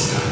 next time.